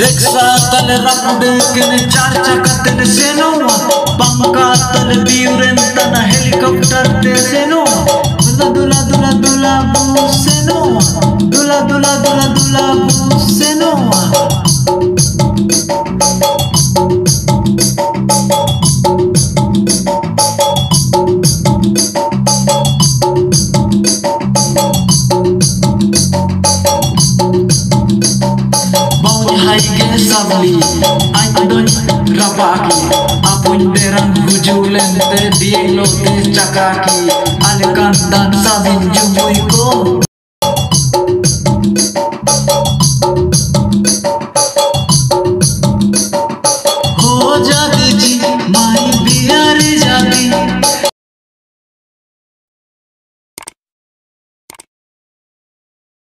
Reksa tal rakbe ken char chakaten seno Pangka tal biuren tan helicopter te seno Dula dula dula dula bu seno Dula dula dula haige sabli Aindon rapaki Apun derang hujulen te dielo te chakaki alkan dan sabin jumui